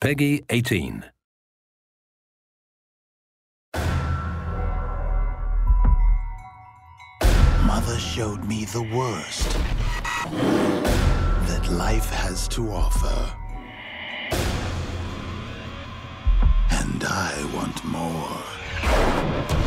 Peggy 18. Mother showed me the worst that life has to offer. And I want more.